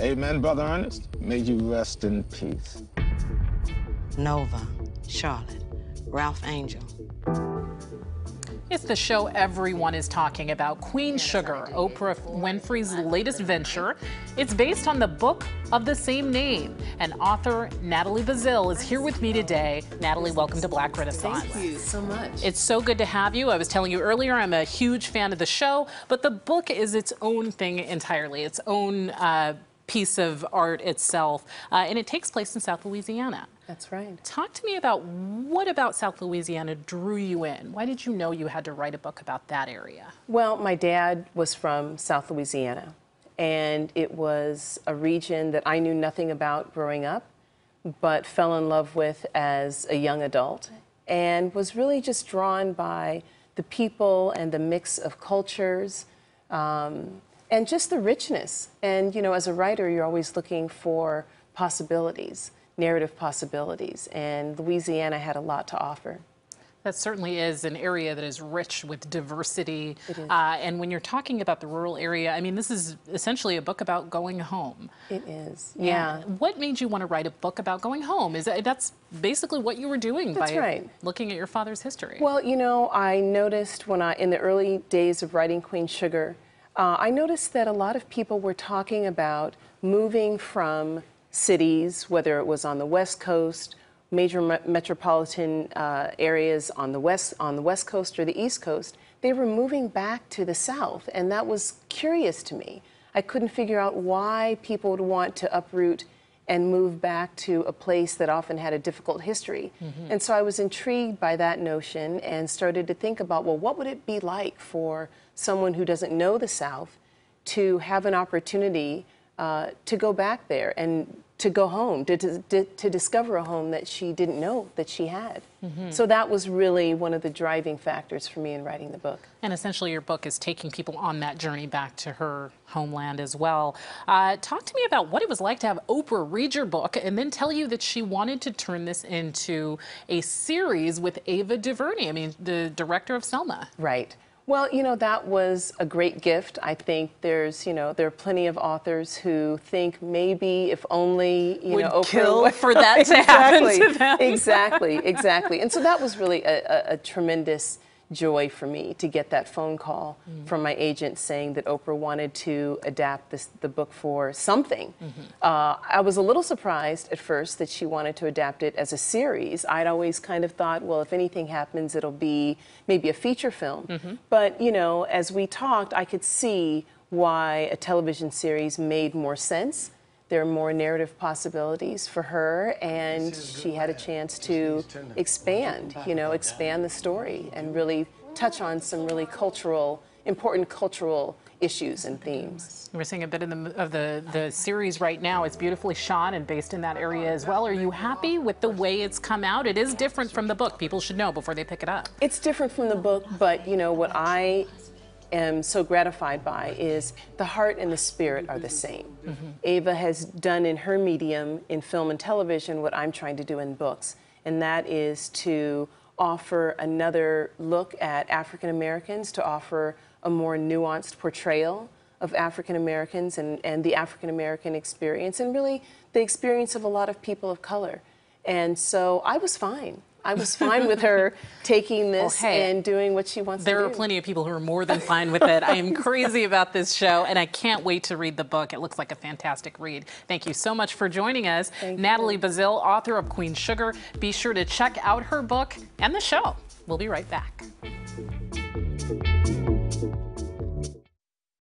Amen, Brother Ernest. May you rest in peace. Nova, Charlotte, Ralph Angel. It's the show everyone is talking about, Queen Sugar, Oprah Winfrey's latest venture. It's based on the book of the same name. And author Natalie Baszile is here with me today. Natalie, welcome to Black Renaissance. Thank you so much. It's so good to have you. I was telling you earlier, I'm a huge fan of the show, but the book is its own thing entirely, its own uh, piece of art itself, uh, and it takes place in South Louisiana. That's right. Talk to me about what about South Louisiana drew you in? Why did you know you had to write a book about that area? Well, my dad was from South Louisiana, and it was a region that I knew nothing about growing up, but fell in love with as a young adult, and was really just drawn by the people and the mix of cultures. Um, and just the richness. And, you know, as a writer, you're always looking for possibilities narrative possibilities, and Louisiana had a lot to offer. That certainly is an area that is rich with diversity. It is. Uh, and when you're talking about the rural area, I mean, this is essentially a book about going home. It is, yeah. And what made you want to write a book about going home? Is that, that's basically what you were doing that's by right. looking at your father's history? Well, you know, I noticed when I, in the early days of writing Queen Sugar, uh, I noticed that a lot of people were talking about moving from cities, whether it was on the West Coast, major me metropolitan uh, areas on the west on the West Coast or the East Coast, they were moving back to the South, and that was curious to me. I couldn't figure out why people would want to uproot and move back to a place that often had a difficult history. Mm -hmm. And so I was intrigued by that notion and started to think about, well, what would it be like for someone who doesn't know the South to have an opportunity uh, to go back there and to go home, to, to, to, discover a home that she didn't know that she had. Mm -hmm. So that was really one of the driving factors for me in writing the book. And essentially, your book is taking people on that journey back to her homeland as well. Uh, talk to me about what it was like to have Oprah read your book and then tell you that she wanted to turn this into a series with Ava DuVernay, I mean, the director of Selma. Right. Well, you know, that was a great gift. I think there's, you know, there are plenty of authors who think maybe if only, you Would know, Oprah kill for that to happen to them. exactly, exactly. And so that was really a, a, a tremendous joy for me to get that phone call mm-hmm. from my agent saying that Oprah wanted to adapt this, the book for something. Mm-hmm. Uh, I was a little surprised at first that she wanted to adapt it as a series. I'd always kind of thought, well, if anything happens, it'll be maybe a feature film. Mm-hmm. But, you know, as we talked, I could see why a television series made more sense there are more narrative possibilities for her, and she had a chance to expand, you know, expand the story and really touch on some really cultural, important cultural issues and themes. We're seeing a bit of the, of the, the series right now. It's beautifully shot and based in that area as well. Are you happy with the way it's come out? It is different from the book. People should know before they pick it up. It's different from the book, but you know what I am so gratified by is the heart and the spirit are the same. Mm -hmm. Ava has done in her medium, in film and television, what I'm trying to do in books, and that is to offer another look at African Americans, to offer a more nuanced portrayal of African Americans and, and the African American experience, and really the experience of a lot of people of color. And so I was fine. I was fine with her taking this well, hey, and doing what she wants there to do. There are plenty of people who are more than fine with it. I am crazy about this show, and I can't wait to read the book. It looks like a fantastic read. Thank you so much for joining us. Thank Natalie you. Baszile, author of Queen Sugar. Be sure to check out her book and the show. We'll be right back.